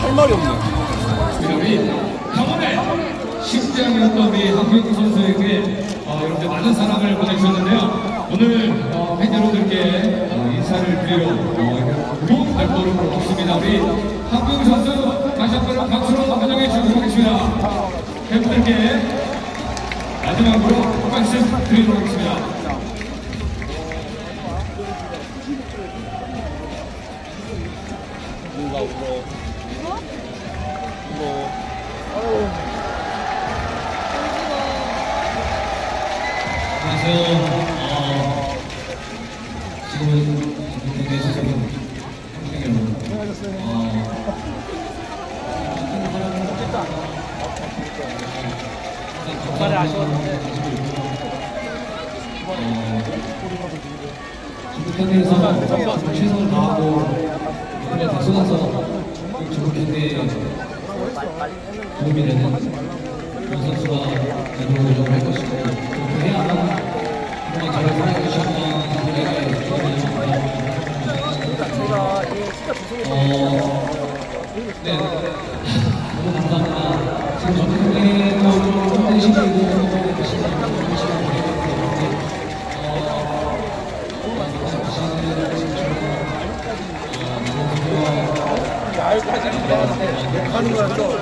할 말이 없네 우리 강원의 심장이었던 우리 한국 선수에게 어, 이렇게 많은 사랑을 보내주셨는데요 오늘 어, 팬 여러분들께 어, 인사를 드리러 어, 발걸음을 걷습니다. 우리 한국 선수 다시 한번 박수로 환영해 주시고 하겠습니다 팬분들께 마지막으로 한 말씀 드리도록 하겠습니다. 누가 울어. 울어. 안녕하세요. 어, 지금은 국내 소속은 한국의 여러분. 정말 아쉬웠는데. 현대에서 최선을 다하고 이번에 다 쏟아서 중국 현대에 도움이 되는 그런 선수가 되도록 할 것이고 또 그래야만 그동안 저를 사랑해 주셨던 분들에게 주어지는 어, 네, 너무 감사합니다. 지금 저는 현대도 친구들 하는 거야, 또.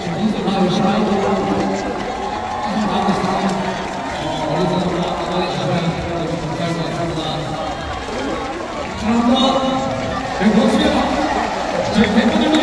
정신적으로 다 열심히 하고. 네, 고맙습니다. 저희 팬분들도